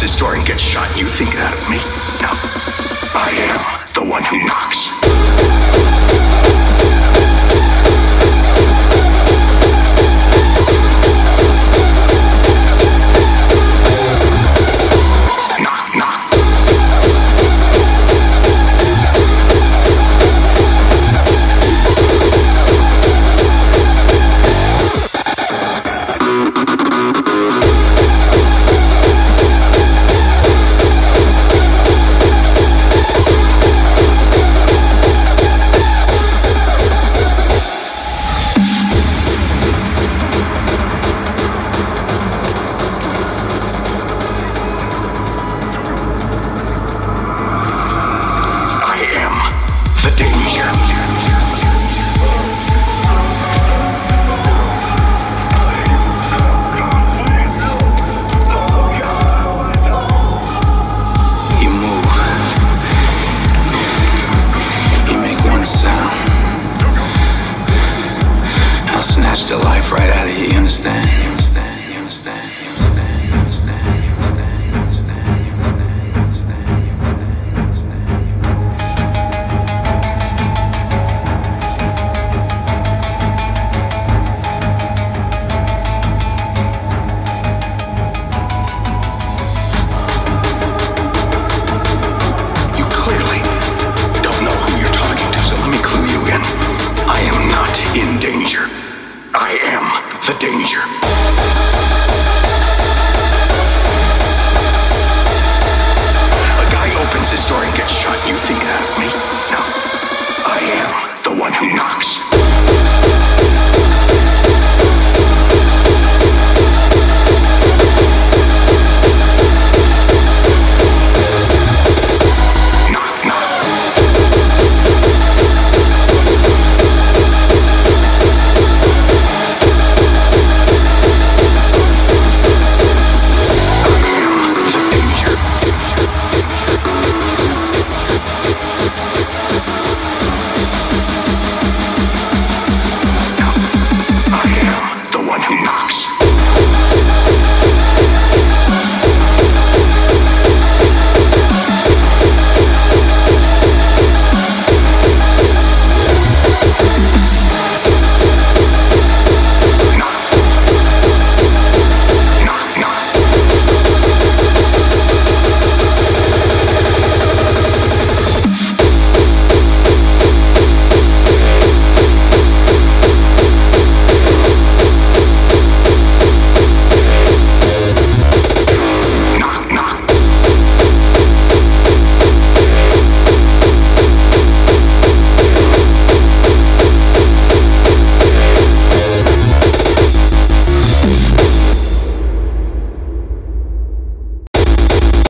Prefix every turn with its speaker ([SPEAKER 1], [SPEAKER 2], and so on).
[SPEAKER 1] opens door and gets shot, you think that of me? No. I am the one who knocks. the life right out of you, you understand? the danger.